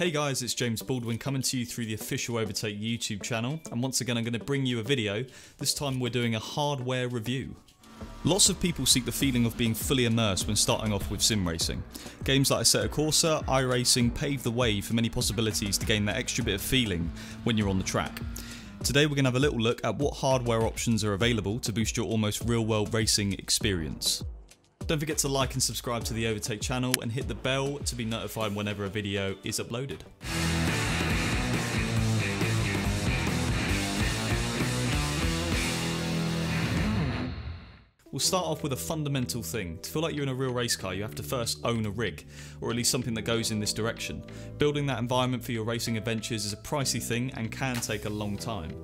Hey guys, it's James Baldwin coming to you through the official Overtake YouTube channel, and once again I'm going to bring you a video. This time we're doing a hardware review. Lots of people seek the feeling of being fully immersed when starting off with sim racing. Games like Assetto Corsa, iRacing pave the way for many possibilities to gain that extra bit of feeling when you're on the track. Today we're going to have a little look at what hardware options are available to boost your almost real world racing experience. Don't forget to like and subscribe to the Overtake channel and hit the bell to be notified whenever a video is uploaded. We'll start off with a fundamental thing. To feel like you're in a real race car, you have to first own a rig, or at least something that goes in this direction. Building that environment for your racing adventures is a pricey thing and can take a long time.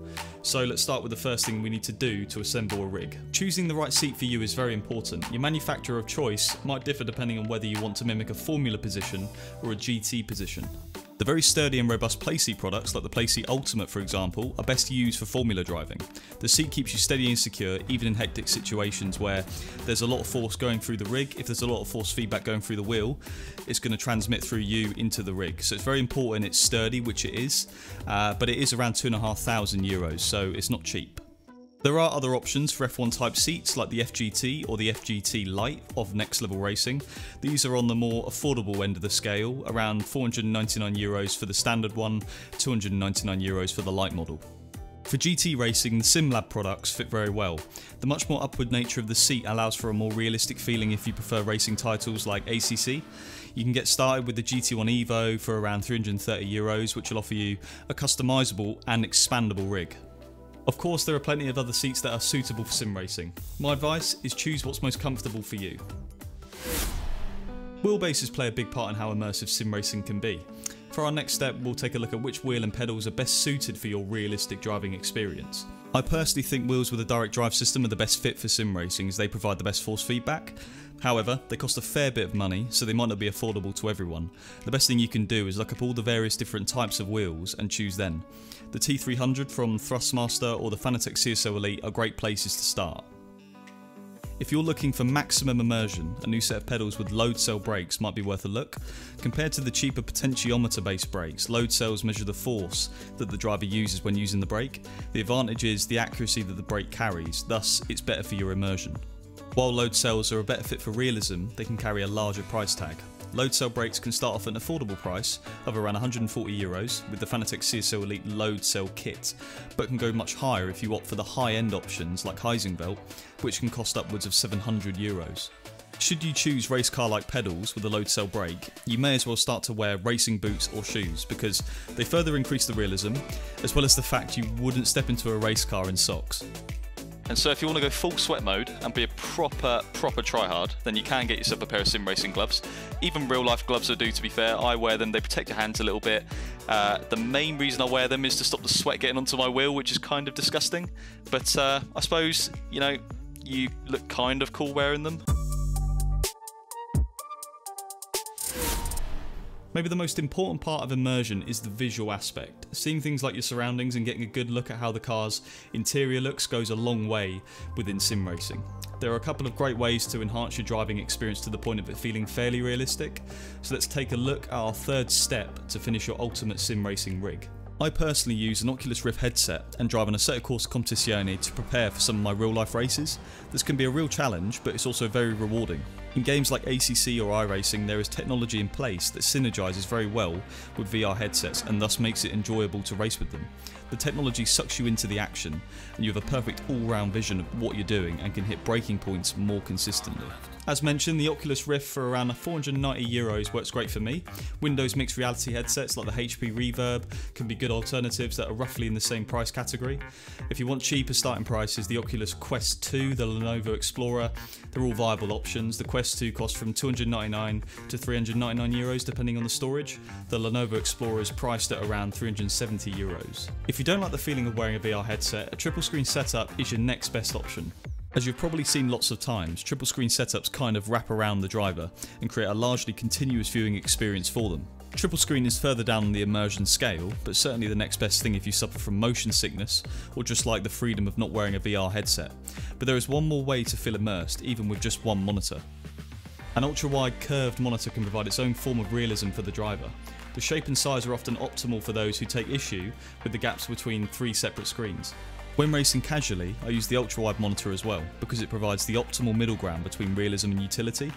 So let's start with the first thing we need to do to assemble a rig. Choosing the right seat for you is very important. Your manufacturer of choice might differ depending on whether you want to mimic a Formula position or a GT position. The very sturdy and robust Playseat products, like the Playseat Ultimate for example, are best used for formula driving. The seat keeps you steady and secure even in hectic situations where there's a lot of force going through the rig. If there's a lot of force feedback going through the wheel, it's going to transmit through you into the rig. So it's very important it's sturdy, which it is, uh, but it is around 2,500 euros, so it's not cheap. There are other options for F1 type seats like the FGT or the FGT Lite of Next Level Racing. These are on the more affordable end of the scale, around 499 euros for the standard one, 299 euros for the light model. For GT racing, the SimLab products fit very well. The much more upward nature of the seat allows for a more realistic feeling if you prefer racing titles like ACC. You can get started with the GT1 Evo for around 330 euros, which will offer you a customisable and expandable rig. Of course, there are plenty of other seats that are suitable for sim racing. My advice is choose what's most comfortable for you. Wheelbases play a big part in how immersive sim racing can be. For our next step, we'll take a look at which wheel and pedals are best suited for your realistic driving experience. I personally think wheels with a direct drive system are the best fit for sim racing as they provide the best force feedback. However, they cost a fair bit of money, so they might not be affordable to everyone. The best thing you can do is look up all the various different types of wheels and choose them. The T300 from Thrustmaster or the Fanatec CSL Elite are great places to start. If you're looking for maximum immersion, a new set of pedals with load cell brakes might be worth a look. Compared to the cheaper potentiometer based brakes, load cells measure the force that the driver uses when using the brake. The advantage is the accuracy that the brake carries, thus it's better for your immersion. While load cells are a better fit for realism, they can carry a larger price tag. Load cell brakes can start off at an affordable price of around 140 euros with the Fanatec CSL Elite load cell kit, but can go much higher if you opt for the high-end options like Heusinkveld, which can cost upwards of 700 euros. Should you choose race car like pedals with a load cell brake, you may as well start to wear racing boots or shoes because they further increase the realism, as well as the fact you wouldn't step into a race car in socks. And so if you want to go full sweat mode and be a proper, proper tryhard, then you can get yourself a pair of sim racing gloves. Even real life gloves will do to be fair. I wear them, they protect your hands a little bit. Uh, the main reason I wear them is to stop the sweat getting onto my wheel, which is kind of disgusting. But uh, I suppose, you know, you look kind of cool wearing them. Maybe the most important part of immersion is the visual aspect. Seeing things like your surroundings and getting a good look at how the car's interior looks goes a long way within sim racing. There are a couple of great ways to enhance your driving experience to the point of it feeling fairly realistic, so let's take a look at our third step to finish your ultimate sim racing rig. I personally use an Oculus Rift headset and drive an Assetto Corsa Competizione to prepare for some of my real life races. This can be a real challenge, but it's also very rewarding. In games like ACC or iRacing, there is technology in place that synergizes very well with VR headsets and thus makes it enjoyable to race with them. The technology sucks you into the action, and you have a perfect all round vision of what you're doing and can hit braking points more consistently. As mentioned, the Oculus Rift for around 490 euros works great for me. Windows mixed reality headsets like the HP Reverb can be good alternatives that are roughly in the same price category. If you want cheaper starting prices, the Oculus Quest 2, the Lenovo Explorer, they're all viable options. The Quest 2 costs from 299 to 399 euros depending on the storage. The Lenovo Explorer is priced at around 370 euros. If you don't like the feeling of wearing a VR headset, a triple screen setup is your next best option. As you've probably seen lots of times, triple screen setups kind of wrap around the driver and create a largely continuous viewing experience for them. Triple screen is further down the immersion scale, but certainly the next best thing if you suffer from motion sickness or just like the freedom of not wearing a VR headset. But there is one more way to feel immersed, even with just one monitor. An ultra wide curved monitor can provide its own form of realism for the driver. The shape and size are often optimal for those who take issue with the gaps between three separate screens. When racing casually, I use the ultra wide monitor as well, because it provides the optimal middle ground between realism and utility.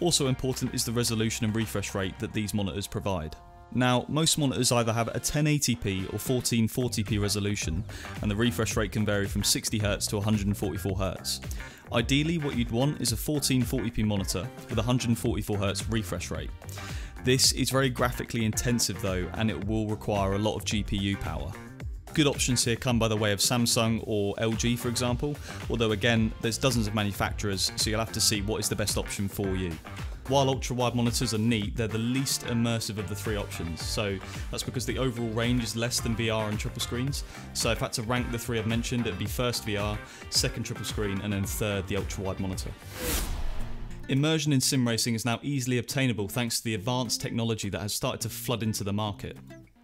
Also important is the resolution and refresh rate that these monitors provide. Now, most monitors either have a 1080p or 1440p resolution, and the refresh rate can vary from 60Hz to 144Hz. Ideally, what you'd want is a 1440p monitor with 144Hz refresh rate. This is very graphically intensive though, and it will require a lot of GPU power. Good options here come by the way of Samsung or LG for example, although again there's dozens of manufacturers so you'll have to see what is the best option for you. While ultra wide monitors are neat, they're the least immersive of the three options, so that's because the overall range is less than VR and triple screens. So if I had to rank the three I've mentioned, it'd be first VR, second triple screen, and then third the ultra wide monitor. Immersion in sim racing is now easily obtainable thanks to the advanced technology that has started to flood into the market.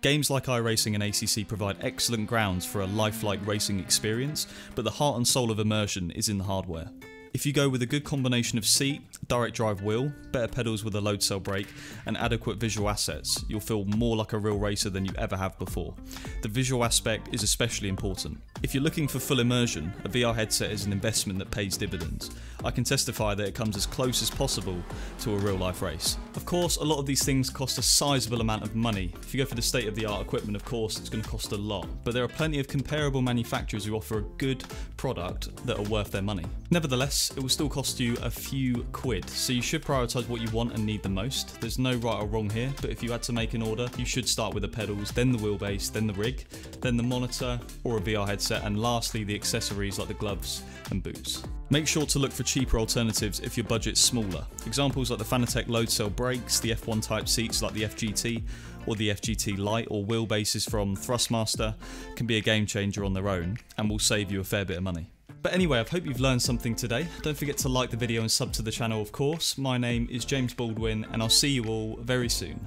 Games like iRacing and ACC provide excellent grounds for a lifelike racing experience, but the heart and soul of immersion is in the hardware. If you go with a good combination of seat, direct drive wheel, better pedals with a load cell brake, and adequate visual assets, you'll feel more like a real racer than you ever have before. The visual aspect is especially important. If you're looking for full immersion, a VR headset is an investment that pays dividends. I can testify that it comes as close as possible to a real life race. Of course, a lot of these things cost a sizable amount of money. If you go for the state of the art equipment, of course, it's going to cost a lot. But there are plenty of comparable manufacturers who offer a good product that are worth their money. Nevertheless, it will still cost you a few quid, so you should prioritise what you want and need the most. There's no right or wrong here, but if you had to make an order, you should start with the pedals, then the wheelbase, then the rig, then the monitor or a VR headset, and lastly the accessories like the gloves and boots. Make sure to look for cheaper alternatives if your budget's smaller. Examples like the Fanatec load cell brakes, the F1 type seats like the FGT, or the FGT Lite or wheelbases from Thrustmaster can be a game changer on their own and will save you a fair bit of money. But anyway, I hope you've learned something today. Don't forget to like the video and sub to the channel, of course. My name is James Baldwin, and I'll see you all very soon.